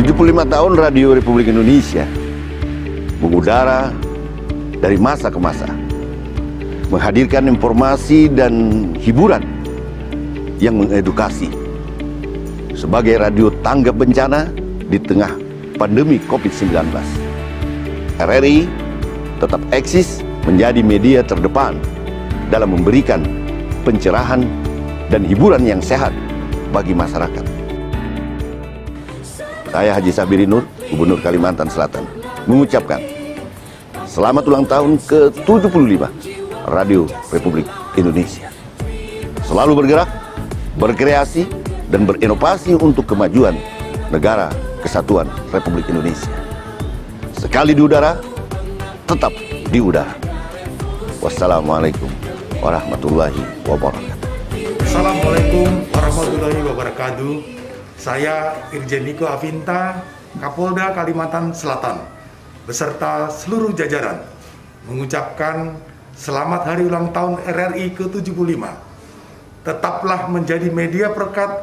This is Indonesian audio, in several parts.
75 tahun Radio Republik Indonesia mengudara dari masa ke masa, menghadirkan informasi dan hiburan yang mengedukasi sebagai radio tanggap bencana di tengah pandemi COVID-19. RRI tetap eksis menjadi media terdepan dalam memberikan pencerahan dan hiburan yang sehat bagi masyarakat. Saya Haji Sabiri Nur, Gubernur Kalimantan Selatan, mengucapkan selamat ulang tahun ke-75 Radio Republik Indonesia. Selalu bergerak, berkreasi, dan berinovasi untuk kemajuan negara kesatuan Republik Indonesia. Sekali di udara, tetap di udara. Wassalamualaikum warahmatullahi wabarakatuh. Assalamualaikum warahmatullahi wabarakatuh. Saya Irjen Niko Avinta, Kapolda Kalimantan Selatan, beserta seluruh jajaran mengucapkan selamat hari ulang tahun RRI ke-75. Tetaplah menjadi media perekat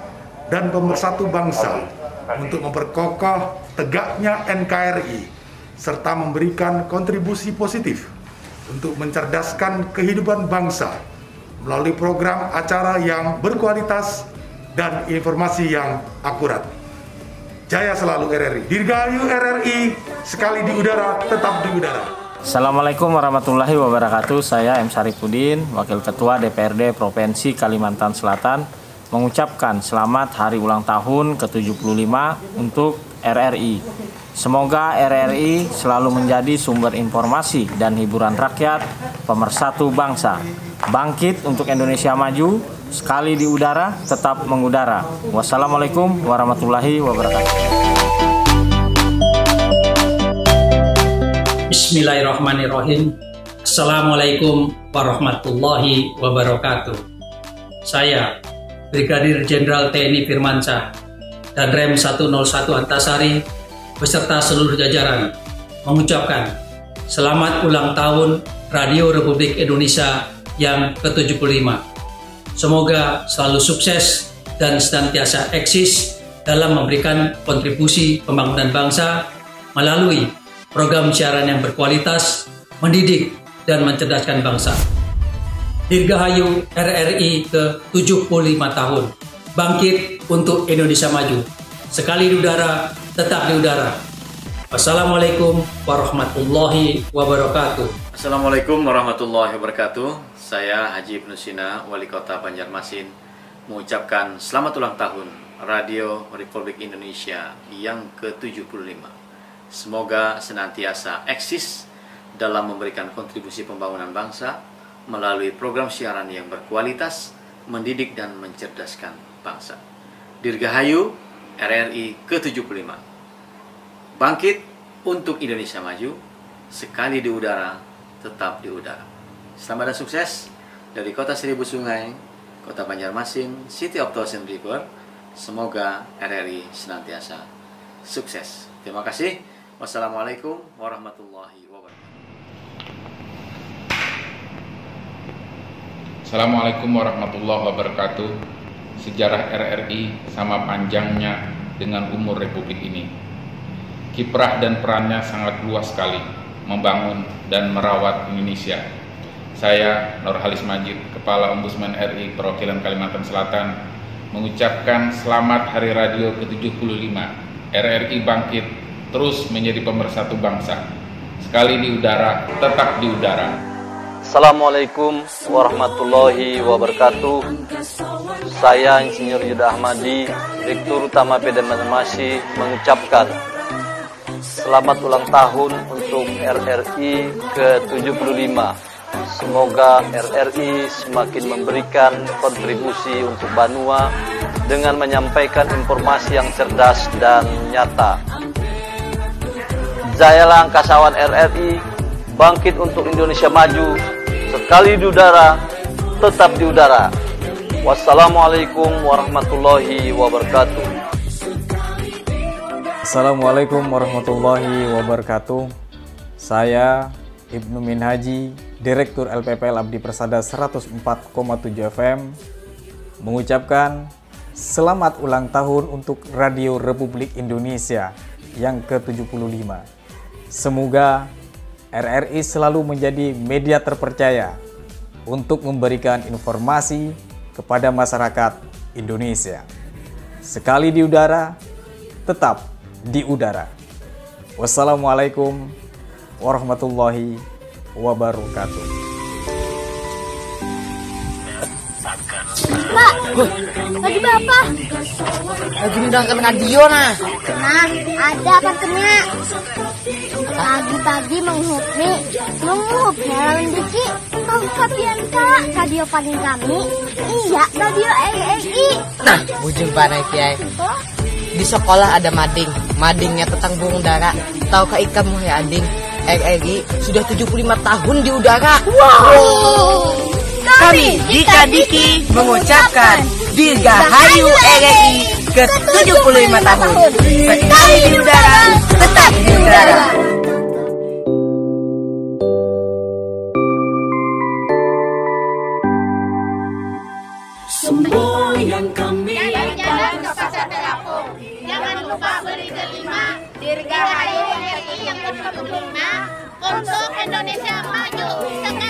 dan pemersatu bangsa untuk memperkokoh tegaknya NKRI serta memberikan kontribusi positif untuk mencerdaskan kehidupan bangsa melalui program acara yang berkualitas dan informasi yang akurat. Jaya selalu RRI. Dirgahayu RRI, sekali di udara, tetap di udara. Assalamualaikum warahmatullahi wabarakatuh. Saya M. Sarifudin, Wakil Ketua DPRD Provinsi Kalimantan Selatan, mengucapkan selamat hari ulang tahun ke-75 untuk RRI. Semoga RRI selalu menjadi sumber informasi dan hiburan rakyat, pemersatu bangsa. Bangkit untuk Indonesia maju, sekali di udara, tetap mengudara. Wassalamualaikum warahmatullahi wabarakatuh. Bismillahirrahmanirrahim. Assalamualaikum warahmatullahi wabarakatuh. Saya, Brigadir Jenderal TNI Firmansyah dan Rem 101 Antasari beserta seluruh jajaran mengucapkan selamat ulang tahun Radio Republik Indonesia yang ke-75. Semoga selalu sukses dan senantiasa eksis dalam memberikan kontribusi pembangunan bangsa melalui program siaran yang berkualitas, mendidik, dan mencerdaskan bangsa. Dirgahayu RRI ke-75 tahun. Bangkit untuk Indonesia Maju. Sekali di udara, tetap di udara. Wassalamualaikum warahmatullahi wabarakatuh. Assalamualaikum warahmatullahi wabarakatuh. Saya Haji Ibnu Sina, Wali Kota Banjarmasin, mengucapkan selamat ulang tahun Radio Republik Indonesia yang ke-75. Semoga senantiasa eksis dalam memberikan kontribusi pembangunan bangsa melalui program siaran yang berkualitas, mendidik dan mencerdaskan bangsa. Dirgahayu RRI ke-75. Bangkit untuk Indonesia maju, sekali di udara, tetap di udara. Selamat dan sukses dari Kota Seribu Sungai, Kota Banjarmasin, City of Thousand River. Semoga RRI senantiasa sukses. Terima kasih. Wassalamualaikum warahmatullahi wabarakatuh. Assalamualaikum warahmatullahi wabarakatuh. Sejarah RRI sama panjangnya dengan umur Republik ini. Kiprah dan perannya sangat luas sekali membangun dan merawat Indonesia. Saya Nurhalis Majid, Kepala Ombudsman RI Perwakilan Kalimantan Selatan, mengucapkan selamat Hari Radio ke-75. RRI bangkit terus menjadi pemersatu bangsa. Sekali di udara, tetap di udara. Assalamualaikum warahmatullahi wabarakatuh. Saya Insinyur Yuda Ahmadi, Direktur Utama PD Masih mengucapkan selamat ulang tahun untuk RRI ke-75. Semoga RRI semakin memberikan kontribusi untuk Banua dengan menyampaikan informasi yang cerdas dan nyata. Jayalah angkasawan RRI, bangkit untuk Indonesia maju, sekali di udara, tetap di udara. Wassalamualaikum warahmatullahi wabarakatuh. Assalamualaikum warahmatullahi wabarakatuh. Saya Ibnu Minhaji, Direktur LPPL Abdi Persada 104,7 FM mengucapkan Selamat ulang tahun untuk Radio Republik Indonesia yang ke-75. Semoga RRI selalu menjadi media terpercaya untuk memberikan informasi kepada masyarakat Indonesia. Sekali di udara, tetap di udara. Wassalamualaikum warahmatullahi wabarakatuh. Pak, lagi berapa? Lagi mendengarkan radio nah. Nah, ada apa kena? Pagi-pagi menghubmi, menghubnya lawan Diki. Kau kapian kak, radio paling kami. Iya, radio RRI. Nah, bujung panai kiai. Di sekolah ada mading, madingnya tentang burung dara. Tahukah kamu ya ading? RRI sudah 75 tahun di udara. Wow. Kami Jika Diki mengucapkan Dirgahayu RRI ke 75 tahun. Sekali di udara, tetap di udara. Dirgahayu RRI yang ke-25 Untuk Indonesia maju Sekali di